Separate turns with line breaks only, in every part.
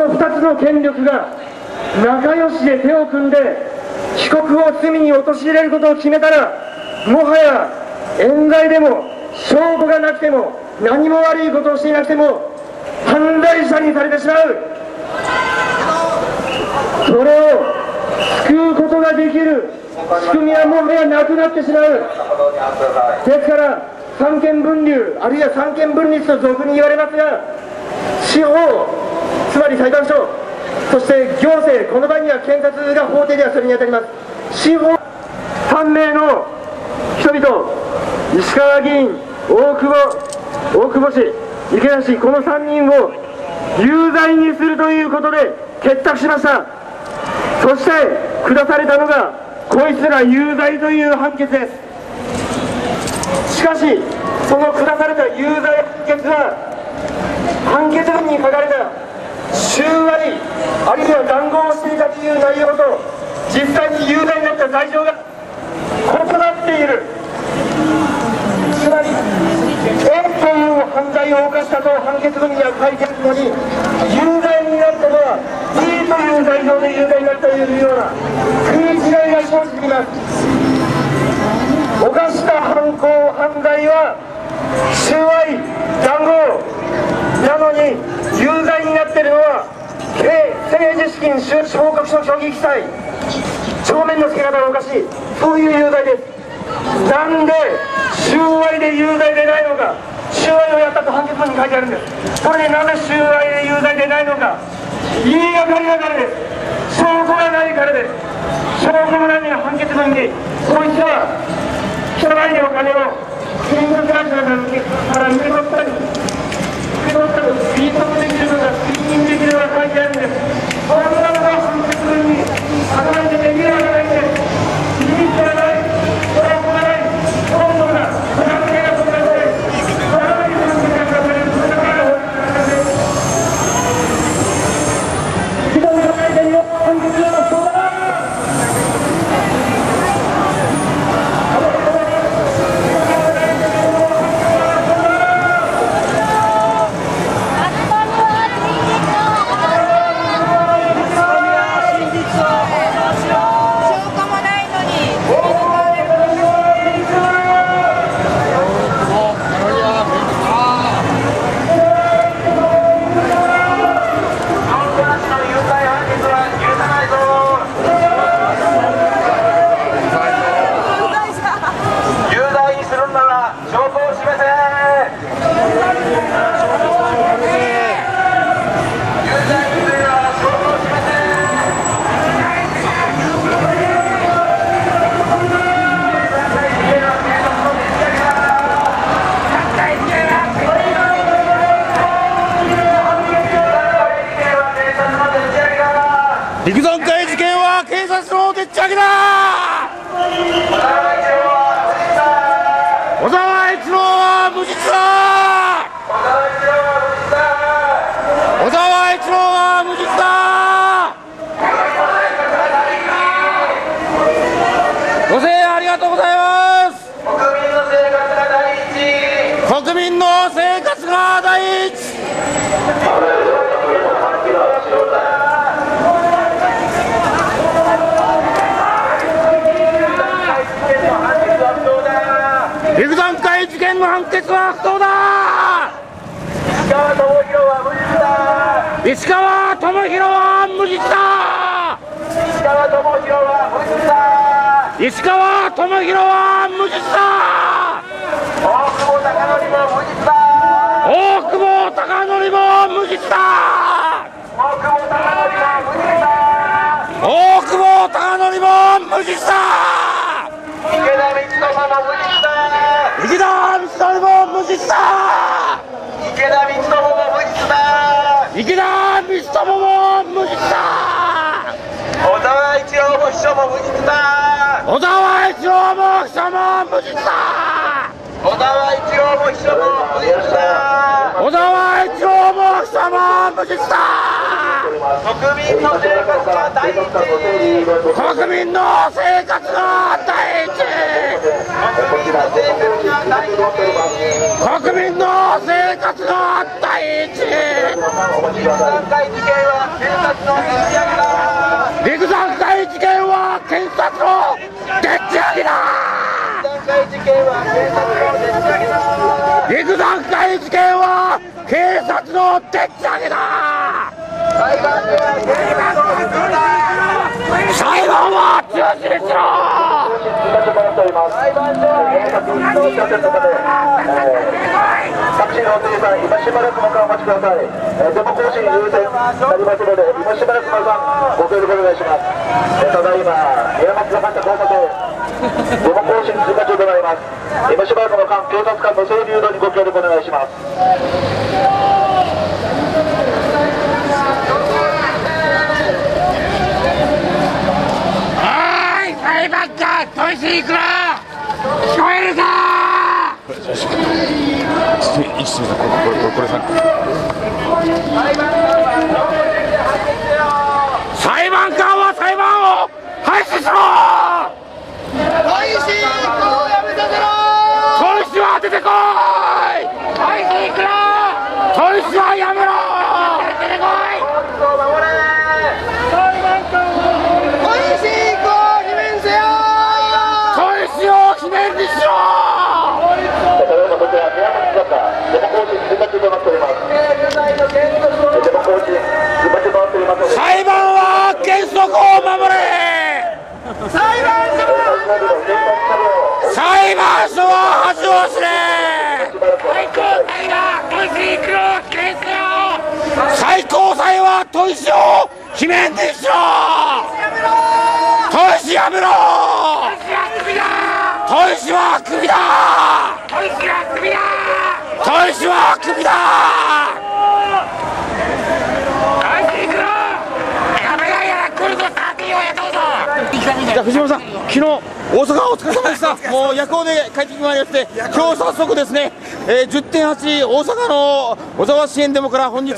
この2つの権力が仲良しで手を組んで被告を罪に陥れることを決めたらもはや冤罪でも証拠がなくても何も悪いことをしていなくても犯罪者にされてしまう。それを救うことができる仕組みはもはやなくなってしまう。ですから三権分立あるいは三権分立と俗に言われますが司法つまり裁判所そして行政この場合には検察が法廷ではそれに当たります。司法3名の人々石川議員大久保大久保氏池田氏この3人を有罪にするということで結託しました。そして下されたのがこいつら有罪という判決です。しかしその下された有罪判決は判決文に書かれた収賄あるいは談合をしていたという内容と実際に有罪になった罪状が異なっている。つまり A という犯罪を犯したと判決文には書いてあるのに有罪になったのは B という罪状で有罪になったというような食い違いが生じています。犯した犯行犯罪は収賄談合なのに有罪になっているのは政治資金収支報告書虚偽記載帳面の付け方がおかしい。そういう有罪です。なんで収賄で有罪でないのか。収賄をやったと判決文に書いてあるんです。これでなぜ収賄で有罪でないのか。言いがかりだからです。証拠がないからです。証拠もないのに判決文に。こいつは汚いお金を金融会社から受け取ったり受け取ったりビートできるのか責任できるのか書いてあるんです。そんなのに書
陸山会事件は警察のでっち上げだ小沢一郎は無実だ小沢一郎は無実だご声援ありがとうございます
国民の生活が第一
国民の生活が第一陸山会事件の判決は不当だ石川智弘は無実だ
石川智弘は無実だ
石川智弘は無実だ
大久保貴則も無実だ
大久保貴則も無実だ
大久保貴則も無実だ
大久保貴則も無実だ
池田光友も無実だ
池田光則も無実だ
池田光友も無実だ
池田光友も無実だ
小沢一郎も秘書も無実だ
小沢一郎も記者も無実だ
小沢一郎も秘書も無実だ
小沢一郎も記者も無実だ
国民の生活が第一
国民の生活が第一
国民の生活
の第一
陸山会事件は検察のでっち上げだ
陸山会事件は警察のでっち上げだ
裁判は
中止にしろ
裁判所は警察に移動したということで、えータクシーの運転手さん、今しばらくお顔お待ちください。えーデモ行進優先になりますので、今しばらく皆さん、ご協力お願いします。えーただいま、宮本坂下交差点、デモ行進通過中となります。今しばらくの間、警察官の整理誘導にご協力お願いします。
はーい裁判官問いしいくら聞こえるか裁判官は裁判を廃止しろ
廃止をやめさせろ
問いしは出てこい廃止いくら問いしはやめろ出てこい
廃止以降罷免せよ
問いしを罷免にしろ
ただいまこちら宮本坂デモ行進通過中となっております。デモ行進通過中となっておりますので。
裁判は原則を守れ
裁判所
裁判所は恥を知れ最高裁が問いしいくらを罷免せよ最高裁は問いしを罷免にしろ問いしやめろ。問いしはクビだ。問いしはクビだ。問いしはクビだ問いしいくらやめないやら来るぞさてよやどうぞじゃあ藤本さん、昨日大阪お疲れ様でした。もう夜行で帰ってきまいりまして、今日早速ですね、えー、10.8大阪の小沢支援デモから本日、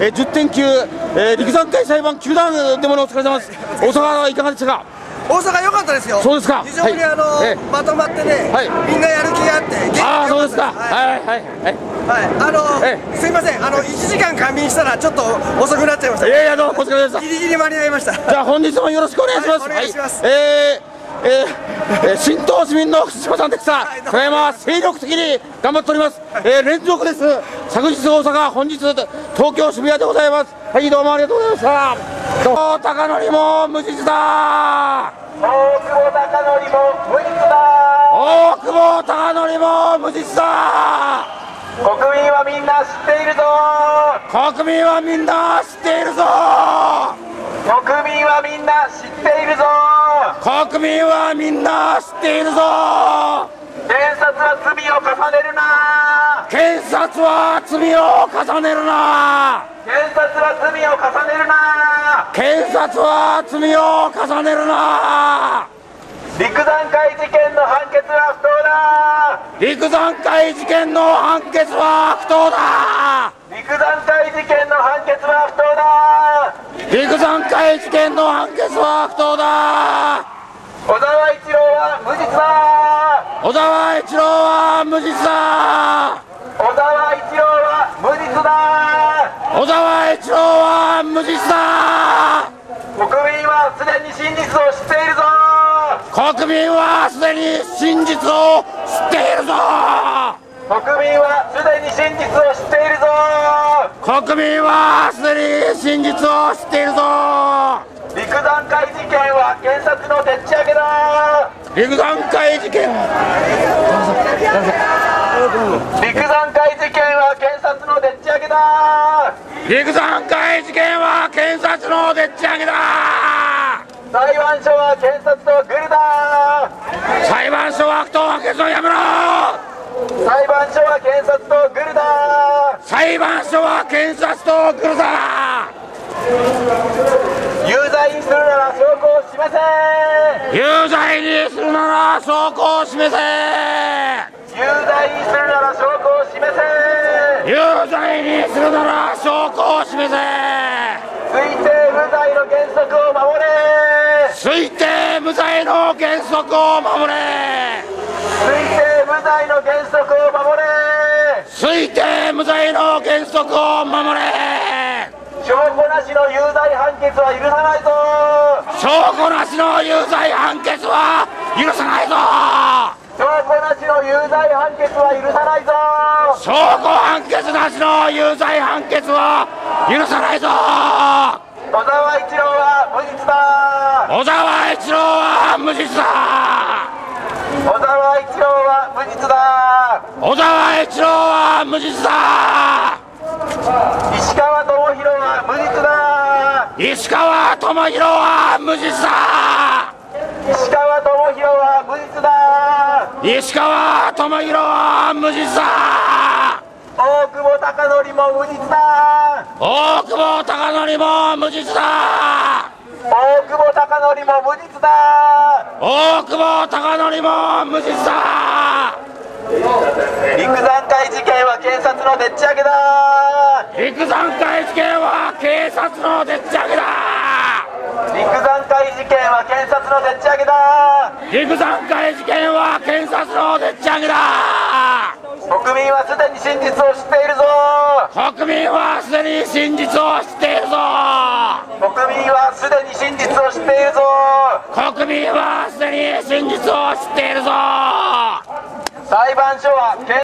えー、10.9、えー、陸山会裁判球団デモのお疲れ様です。大阪はいかがでしたか？
大阪良かったですよ。
そうですか
非常に
はい
あの、
ええ
まとまってね、
はい
みんなやる気があって元気が
ああ、そうですか。
はい。
はいはいはい。
はい。あの、
え
すいません。あの1時間仮眠したらちょっと遅くなっちゃいました。
いやいやどうもお疲れ様でした
ギ。リギリ間に合いました。
じゃあ本日もよろしくお願いします。
はいお願いします
はいえーえーえー、新東市民の福島さんでした。
はいどうも
富山は精力的に頑張っております。えー、連続です。昨日大阪、本日東京渋谷でございます。はい、どうもありがとうございました。どうも高則も無実だ。
大久保貴則も無実だ
大久保高則も無実だ。
国民はみんな知っているぞ
国民はみんな知っているぞ。
国民はみんな知っているぞ
国民はみんな知っているぞ。
検察は罪を重ねるな。
検察は罪を重ねるな。
検察は罪を重ねるな。
検察は罪を重ねるな。
陸山会事件の判決は不当だ
陸山会事件の判決は不当だ。
陸山会事件の判決は不当だ。
陸山会事件の判決は不当だ。
小沢一郎は無実だ。
小沢一郎は無実だ。
小沢一郎は無実だ。
小沢一郎は無実だ。
国民はすでに真実を知っているぞ。
国民はすでに真実を知っているぞ！
国民はすでに真実を知っているぞ！
国民はすでに真実を知っているぞ！
陸山会事件は検察のでっち上げだ！
陸山会事件。
陸山会事件は検察のでっち上げだ！
陸山会事件は検察のでっち上げだ！
裁判所は検察とグルだ
裁判所は不当判決をやめろ
裁判所は検察とグルだ
裁判所は検察とグルだ
有罪にするなら証拠を示せ
有罪にするなら証拠を示せ
有罪にするなら証拠を示せ
有罪にするなら証拠を示せ
推定無罪の原則を守れ
推定無罪の原則を守れ。
推定無罪の原則を守れ。
推定無罪の原則を守れ。
証拠なしの有罪判決は許さないぞ。
証拠なしの有罪判決は許さないぞ。
証拠なしの判決は許さないぞ。
証拠判決なしの有罪判決は許さないぞ
小沢一郎は無実だ。
小沢一郎は無実だ。
小沢一郎は無実だ。
小沢一郎は無実だ。
石川智弘は無実だ。
石川智弘は無実だ。
石川智弘は無実だ。
石川智弘は無実だ
大久保貴則も無実だ。
大久保貴則も無実だ。
大久保貴則も無実だ
大久保貴則も無実だ
陸山会事件は警察のでっち上げだ。
陸山会事件は警察のでっち上げだ
陸山会事件は検察のでっち上げだ。
陸山会事件は検察のでっち上げだ。
国民はすでに真実を知っているぞ。
国民はすでに真実を知っているぞ。
国民はすでに真実を知っているぞ。
国民はすでに真実を知っているぞ。
裁判所は検